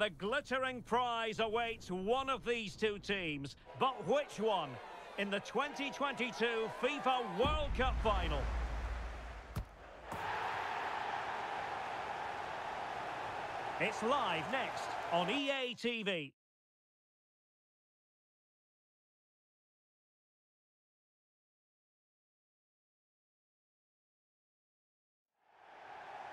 the glittering prize awaits one of these two teams. But which one? In the 2022 FIFA World Cup final. It's live next on EA TV.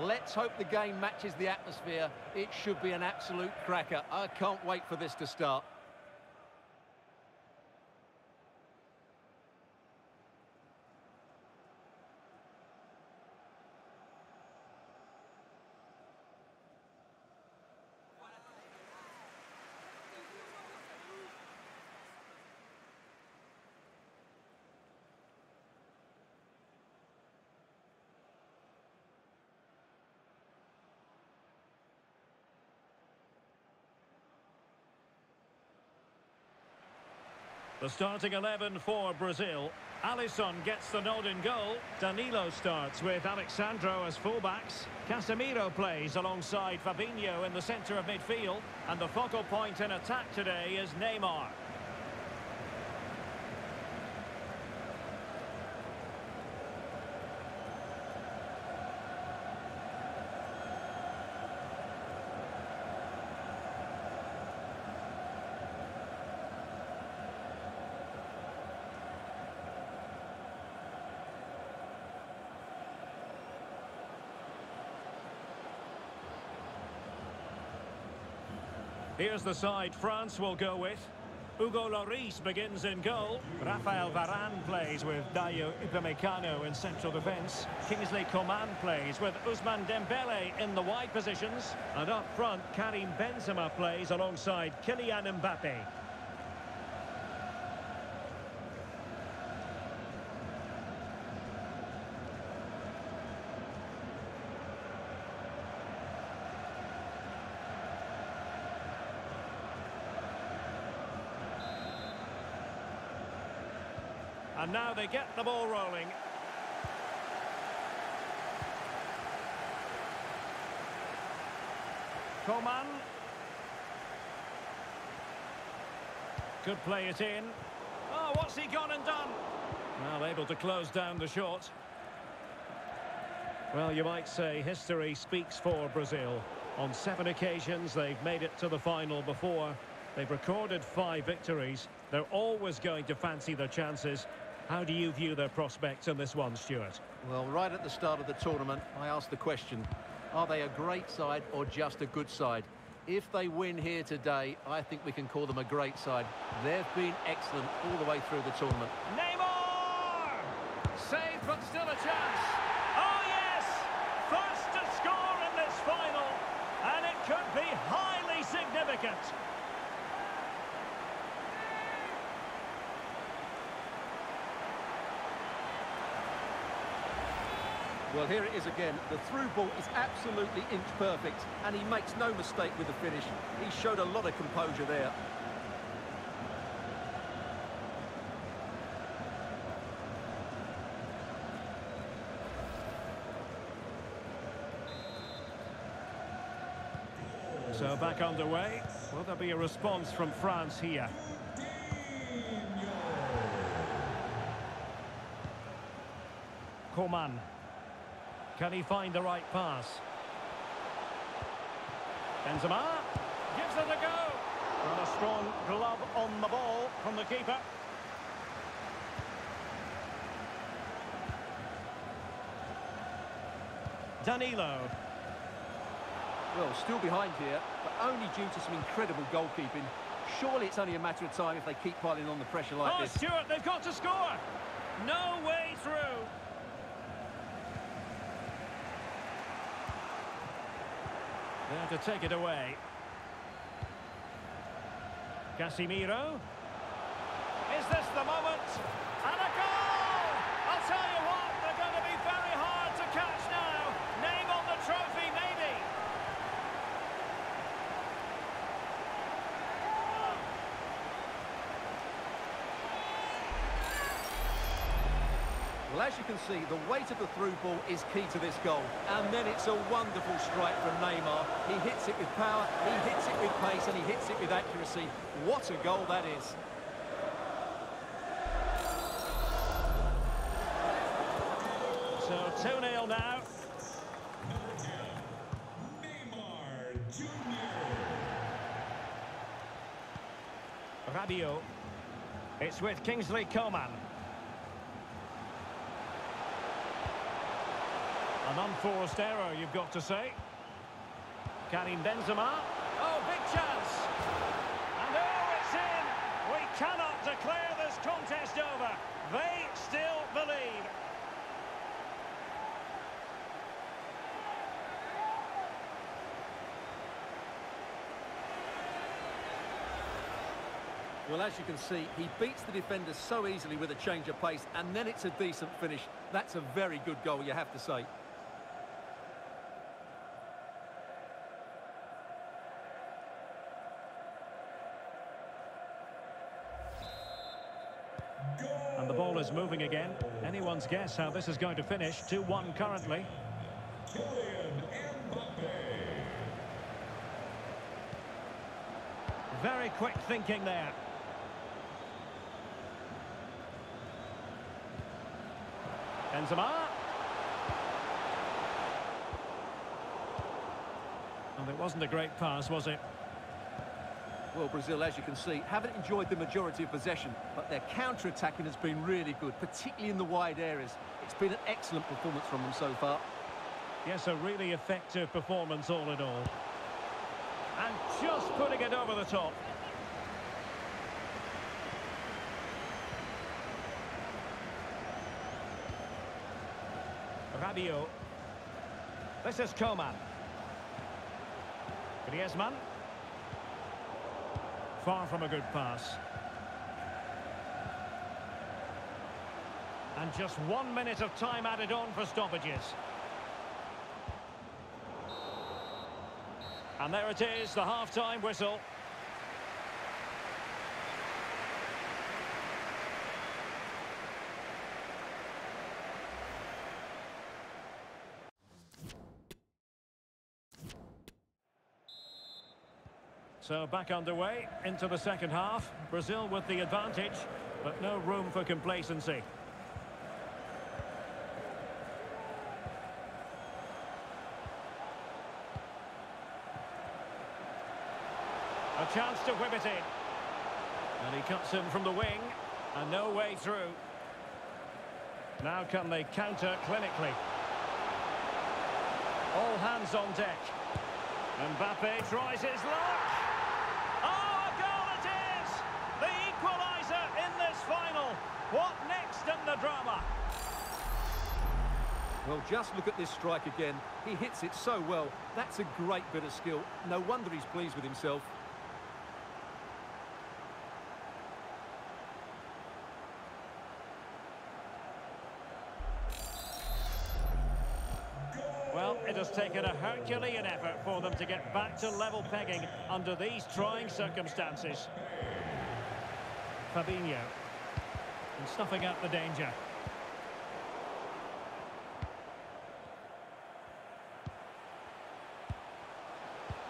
Let's hope the game matches the atmosphere. It should be an absolute cracker. I can't wait for this to start. The starting 11 for Brazil. Alisson gets the nod in goal. Danilo starts with Alex Sandro as fullbacks. Casemiro plays alongside Fabinho in the centre of midfield. And the focal point in attack today is Neymar. Here's the side France will go with. Hugo Lloris begins in goal. Rafael Varane plays with Dayot Upamecano in central defence. Kingsley Coman plays with Ousmane Dembele in the wide positions. And up front, Karim Benzema plays alongside Kylian Mbappe. And now they get the ball rolling. Coman. Could play it in. Oh, what's he gone and done? Well, able to close down the shot. Well, you might say history speaks for Brazil. On seven occasions, they've made it to the final before. They've recorded five victories. They're always going to fancy their chances. How do you view their prospects in this one, Stuart? Well, right at the start of the tournament, I asked the question, are they a great side or just a good side? If they win here today, I think we can call them a great side. They've been excellent all the way through the tournament. Neymar! Saved, but still a chance. Oh, yes! First to score in this final, and it could be highly significant. Well, here it is again. The through ball is absolutely inch perfect, and he makes no mistake with the finish. He showed a lot of composure there. So back underway. Will there be a response from France here? Coman. Can he find the right pass? Benzema gives it a go. And a strong glove on the ball from the keeper. Danilo. Well, still behind here, but only due to some incredible goalkeeping. Surely it's only a matter of time if they keep piling on the pressure like oh, this. Oh, Stuart, they've got to score. No way through. There to take it away. Casemiro. Is this the moment? And a goal! I'll tell you what, they're going to be very hard to catch now. Name on the trophy, Well, as you can see, the weight of the through ball is key to this goal. And then it's a wonderful strike from Neymar. He hits it with power, he hits it with pace, and he hits it with accuracy. What a goal that is. So 2-0 now. Neymar Jr. Rabiot. It's with Kingsley Coman. An unforced error, you've got to say. Karim Benzema. Oh, big chance. And oh, it's in. We cannot declare this contest over. They still believe. Well, as you can see, he beats the defender so easily with a change of pace, and then it's a decent finish. That's a very good goal, you have to say. Is moving again. Anyone's guess how this is going to finish. 2-1 currently. Very quick thinking there. Benzema. And it wasn't a great pass, was it? Well, Brazil, as you can see, haven't enjoyed the majority of possession, but their counter-attacking has been really good, particularly in the wide areas. It's been an excellent performance from them so far. Yes, a really effective performance all in all. And just putting it over the top. Rabiot. This is Coman. Griezmann. Far from a good pass. And just one minute of time added on for stoppages. And there it is, the half-time whistle. So back underway into the second half. Brazil with the advantage, but no room for complacency. A chance to whip it in. And he cuts in from the wing, and no way through. Now can they counter clinically? All hands on deck. Mbappe tries his luck. Oh, a goal it is! The equaliser in this final. What next in the drama? Well, just look at this strike again. He hits it so well. That's a great bit of skill. No wonder he's pleased with himself. Well, it has taken a Herculean effort for them to get back to level pegging under these trying circumstances. Fabinho. And snuffing out the danger.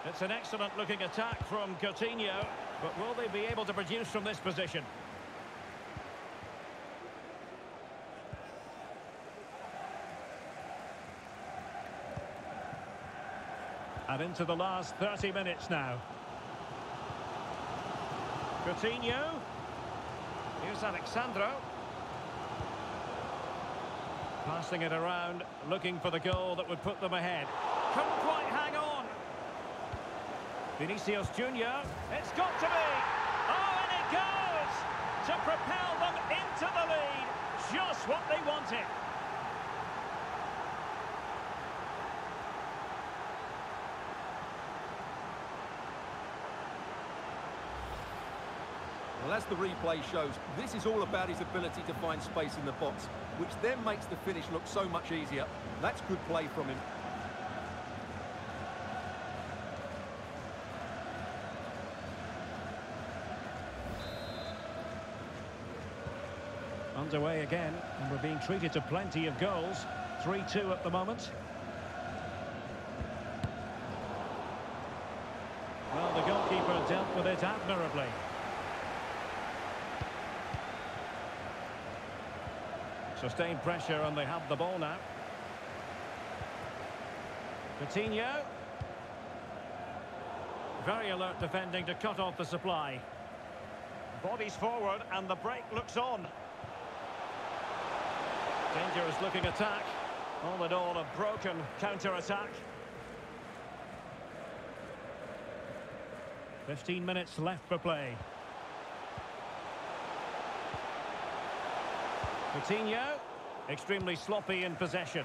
It's an excellent looking attack from Coutinho, but will they be able to produce from this position? And into the last 30 minutes now. Coutinho. Here's Alex Sandro. Passing it around, looking for the goal that would put them ahead. Couldn't quite hang on. Vinicius Junior. It's got to be. Oh, and it goes to propel them into the lead. Just what they wanted. Well, as the replay shows, this is all about his ability to find space in the box, which then makes the finish look so much easier. That's good play from him. Underway again, and we're being treated to plenty of goals. 3-2 at the moment. Well, the goalkeeper dealt with it admirably. Sustained pressure and they have the ball now. Coutinho. Very alert defending to cut off the supply. Bodies forward and the break looks on. Dangerous looking attack. All in all, a broken counter-attack. 15 minutes left for play. Coutinho, extremely sloppy in possession.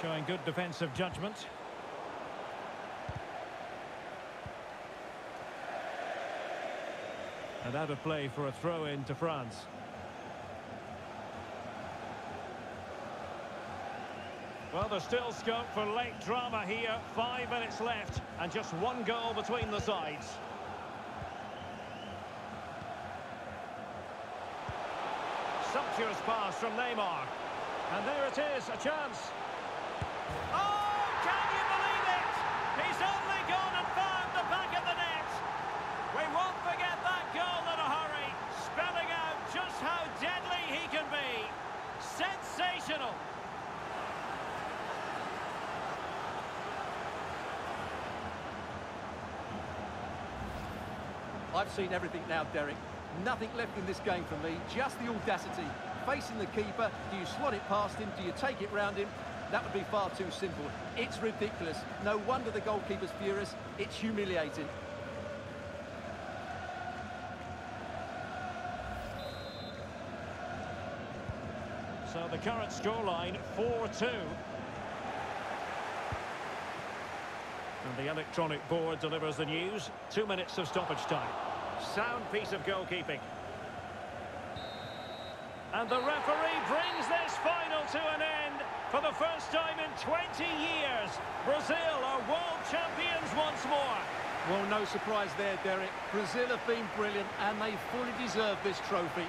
Showing good defensive judgment. And out of play for a throw in to France. Well, there's still scope for late drama here. Five minutes left and just one goal between the sides. Sumptuous pass from Neymar. And there it is, a chance. Oh, can you believe it? He's only gone and found the back of the net. We won't forget that goal in a hurry, spelling out just how deadly he can be. Sensational. I've seen everything now, Derek. Nothing left in this game for me, just the audacity. Facing the keeper, do you slot it past him, do you take it round him? That would be far too simple. It's ridiculous. No wonder the goalkeeper's furious. It's humiliating. So the current scoreline, 4-2. And the electronic board delivers the news. Two minutes of stoppage time. Sound piece of goalkeeping. And the referee brings this final to an end. For the first time in 20 years, Brazil are world champions once more. Well, no surprise there, Derek. Brazil have been brilliant and they fully deserve this trophy.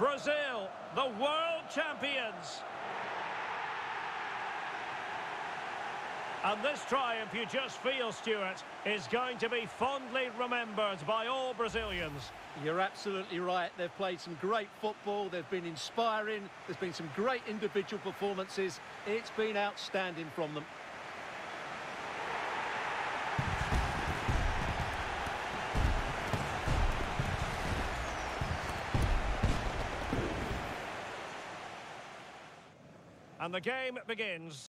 Brazil, the world champions. And this triumph, you just feel, Stuart, is going to be fondly remembered by all Brazilians. You're absolutely right. They've played some great football. They've been inspiring. There's been some great individual performances. It's been outstanding from them. And the game begins.